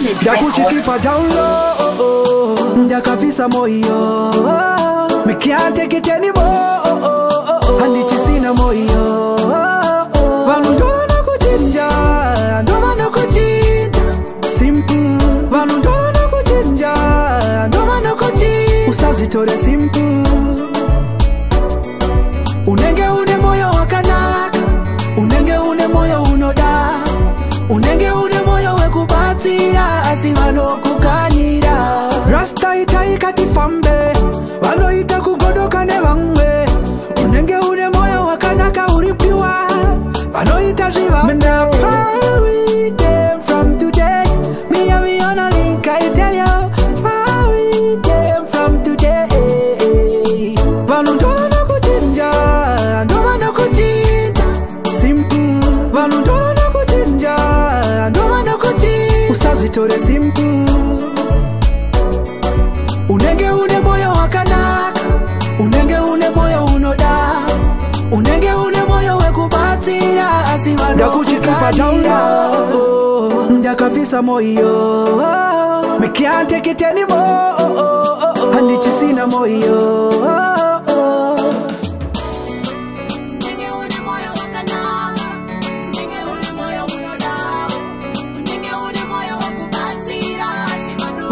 ndakuchitipa downlo ndakabvisa moiyo mikiatekitenimo handichisina moiyo vanhu ndovana kuchinja ndovana kuchinja simpi vanhu ndovana kuchinja ndovana kuchinja usazvitore simpi okukanira rasta itaikati fambe vanoita kugodoka nevamwe unenge une mwoyo wakanaka uripiwa vanoita zvivamwe vanhu ndovana kazitore simpu unenge une moyo wakanaka unenge une moyo unoda unenge une moyo wekubatsira asi vandakuchikipataula ndakabvisa moyo mikiantekiteni mo handichisina moyo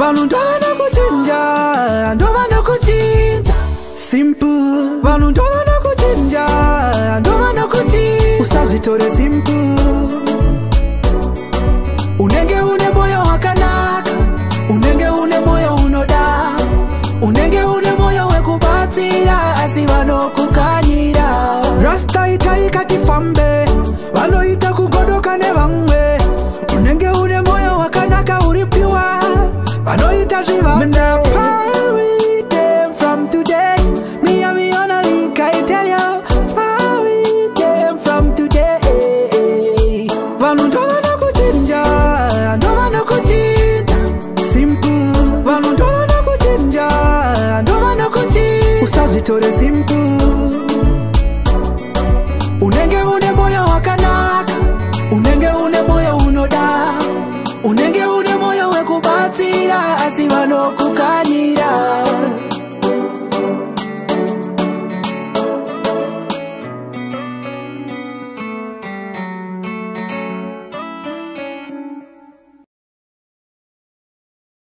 vanhu ndova nokuchinja ndova nokuchinja simple vanhu ndova nokuchinja ndova nokuchi usazvitore simple unenge une moyo wakanaka unenge une moyo unoda unenge une moyo wekubatsira asi vanokukanyira rastaitaikatifambe sazvitore simku unenge une moyo wakanaka unenge une moyo unoda unenge une moyo wekubatsira asi vanokukanya